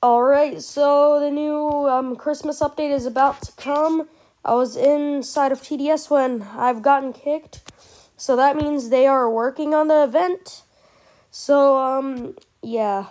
Alright, so the new um, Christmas update is about to come. I was inside of TDS when I've gotten kicked. So that means they are working on the event. So, um, yeah.